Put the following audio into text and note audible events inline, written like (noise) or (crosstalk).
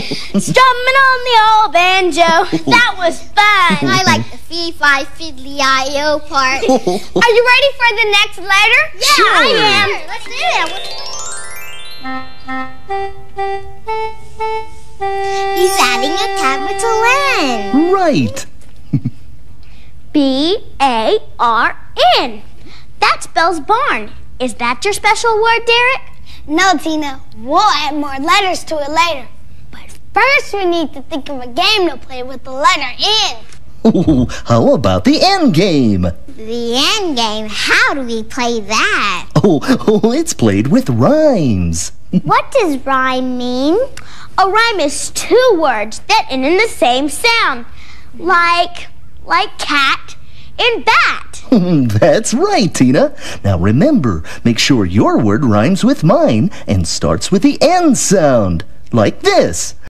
Strumming on the old banjo. That was fun. (laughs) I like the fee fi fiddly I o part. (laughs) Are you ready for the next letter? Yeah, Sure. I am. am. Let's do it. He's adding a capital N. Right. (laughs) B A R N. That spells barn. Is that your special word, Derek? No, Tina. We'll add more letters to it later. First, we need to think of a game to play with the letter N. Ooh, how about the end game? The end game. How do we play that? (laughs) Oh, oh, it's played with rhymes. (laughs) What does rhyme mean? A rhyme is two words that end in the same sound. Like, like cat and bat. (laughs) That's right, Tina. Now remember, make sure your word rhymes with mine and starts with the N sound. Like this.